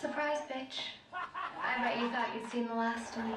Surprise, bitch. I bet you thought you'd seen the last of me.